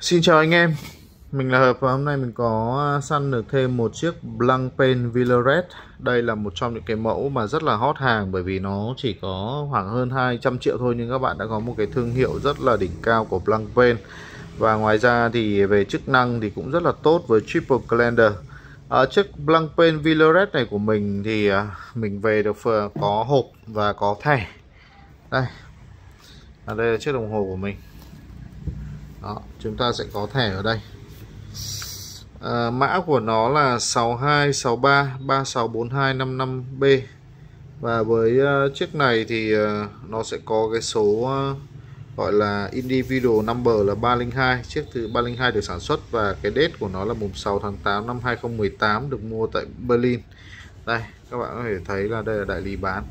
Xin chào anh em. Mình là Hợp và hôm nay mình có săn được thêm một chiếc Blanc Pen Villaret Đây là một trong những cái mẫu mà rất là hot hàng Bởi vì nó chỉ có khoảng hơn 200 triệu thôi Nhưng các bạn đã có một cái thương hiệu rất là đỉnh cao của Blanc Pen Và ngoài ra thì về chức năng thì cũng rất là tốt với Triple Calendar à, chiếc Blanc Pen Villaret này của mình thì à, mình về được có hộp và có thẻ. Đây. À, Đây là chiếc đồng hồ của mình đó, chúng ta sẽ có thẻ ở đây. À, mã của nó là 6263 364255B và với uh, chiếc này thì uh, nó sẽ có cái số uh, gọi là individual number là 302 chiếc thứ 302 được sản xuất và cái date của nó là mùng 6 tháng 8 năm 2018 được mua tại Berlin. Đây các bạn có thể thấy là đây là đại lý bán.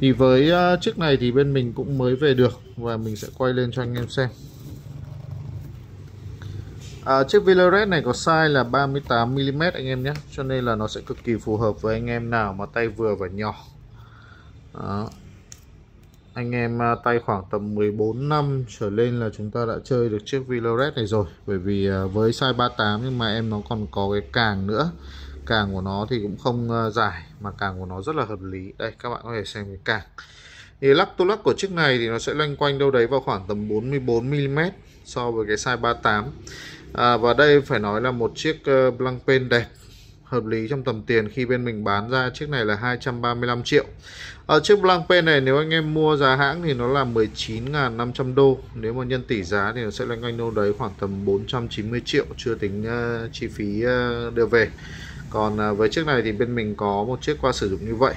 Thì với uh, chiếc này thì bên mình cũng mới về được và mình sẽ quay lên cho anh em xem à, chiếc Villaret này có size là 38mm anh em nhé cho nên là nó sẽ cực kỳ phù hợp với anh em nào mà tay vừa và nhỏ. Đó. anh em à, tay khoảng tầm 14 năm trở lên là chúng ta đã chơi được chiếc Villaret này rồi. Bởi vì à, với size 38 nhưng mà em nó còn có cái càng nữa. Càng của nó thì cũng không à, dài mà càng của nó rất là hợp lý. Đây các bạn có thể xem cái càng. Thì lắc tô lắc của chiếc này thì nó sẽ loanh quanh đâu đấy vào khoảng tầm 44 mm so với cái size 38 à, và đây phải nói là một chiếc ờ, blank pen đẹp hợp lý trong tầm tiền khi bên mình bán ra. Chiếc này là 235 triệu. Ở chiếc blank pen này nếu anh em mua giá hãng thì nó là 19.500 đô. Nếu mà nhân tỷ giá thì nó sẽ lên quanh đâu đấy khoảng tầm 490 triệu chưa tính uh, chi phí uh, đưa về. Còn uh, với chiếc này thì bên mình có một chiếc qua sử dụng như vậy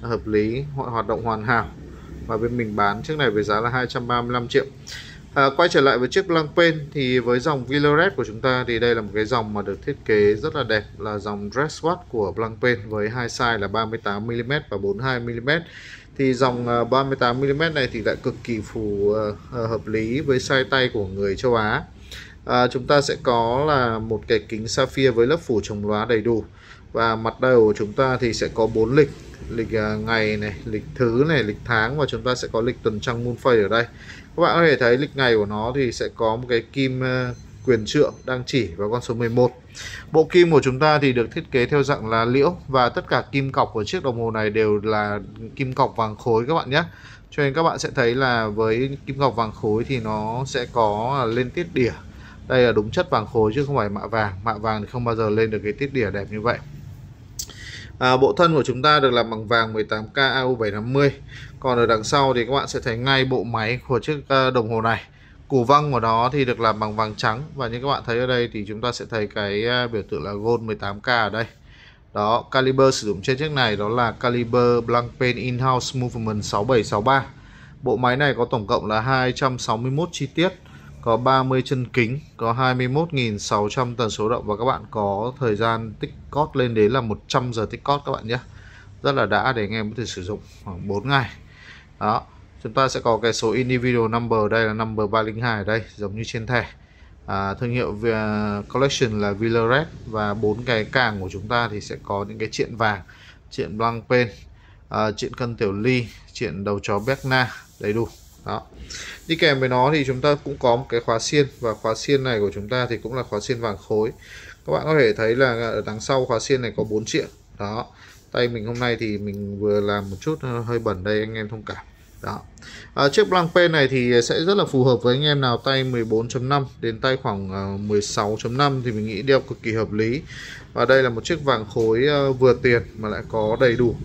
hợp lý hoạt động hoàn hảo. Và bên mình bán chiếc này với giá là 235 triệu. À, quay trở lại với chiếc Blancpain thì với dòng Villaret của chúng ta thì đây là một cái dòng mà được thiết kế rất là đẹp là dòng dress watch của Blancpain với hai size là 38mm và 42mm thì dòng à, 38mm này thì lại cực kỳ phù uh, hợp lý với size tay của người châu Á. À, chúng ta sẽ có là một cái kính sapphire với lớp phủ chống lóa đầy đủ. Và mặt đầu của chúng ta thì sẽ có bốn lịch lịch à, ngày này, lịch thứ này, lịch tháng và chúng ta sẽ có lịch tuần trăng moon phase ở đây. Các bạn có thể thấy lịch ngày của nó thì sẽ có một cái kim à, quyền trượng đang chỉ vào con số 11 bộ kim của chúng ta thì được thiết kế theo dạng là liễu và tất cả kim cọc của chiếc đồng hồ này đều là kim cọc vàng khối các bạn nhé. Cho nên các bạn sẽ thấy là với kim cọc vàng khối thì nó sẽ có à, lên tiết đỉa. Đây là đúng chất vàng khối chứ không phải mạ vàng. Mạ vàng thì không bao giờ lên được cái tiết đỉa đẹp như vậy à, bộ thân của chúng ta được làm bằng vàng 18K AU750 còn ở đằng sau thì các bạn sẽ thấy ngay bộ máy của chiếc ờ, đồng hồ này. Củ văng của nó thì được làm bằng vàng trắng và như các bạn thấy ở đây thì chúng ta sẽ thấy cái ờ, biểu tượng là gold 18K ở đây. Đó caliber sử dụng trên chiếc này đó là caliber Blancpain In-house Movement 6763 bộ máy này có tổng cộng là 261 chi tiết có 30 chân kính có 21.600 tần số động và các bạn có thời gian tích cót lên đến là 100 giờ tích cót các bạn nhé. Rất là đã để anh em có thể sử dụng khoảng 4 ngày. Đó chúng ta sẽ có cái số individual number đây là number 302 ở đây giống như trên thẻ. À, thương hiệu à, collection là Villaret và bốn cái càng của chúng ta thì sẽ có những cái triện vàng triện blanc pen à, triện cân tiểu ly triện đầu chó Berna đầy đủ đó. Đi kèm với nó thì chúng ta cũng có một cái khóa xiên và khóa xiên này của chúng ta thì cũng là khóa xiên vàng khối. Các bạn có thể thấy là ở đằng sau khóa xiên này có bốn triệu đó. Tay mình hôm nay thì mình vừa làm một chút ờ, hơi bẩn đây anh em thông cảm. Đó. À, chiếc blank pen này thì sẽ rất là phù hợp với anh em nào tay 14.5 đến tay khoảng ờ, 16.5 thì mình nghĩ đeo cực kỳ hợp lý. Và đây là một chiếc vàng khối ờ, vừa tiền mà lại có đầy đủ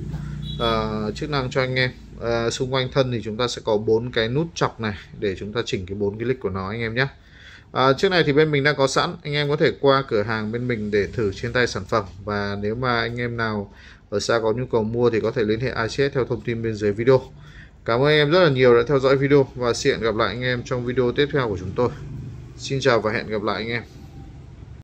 uh, chức năng cho anh em uh, xung quanh thân thì chúng ta sẽ có bốn cái nút chọc này để chúng ta chỉnh cái bốn cái lịch của nó anh em nhé. Ờ, à, chiếc này thì bên mình đang có sẵn. Anh em có thể qua cửa hàng bên mình để thử trên tay sản phẩm. Và nếu mà anh em nào ở xa có nhu cầu mua thì có thể liên hệ ICS theo thông tin bên dưới video. Cảm ơn anh em rất là nhiều đã theo dõi video. Và xin hẹn gặp lại anh em trong video tiếp theo của chúng tôi. Xin chào và hẹn gặp lại anh em.